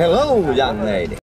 Hello, young lady.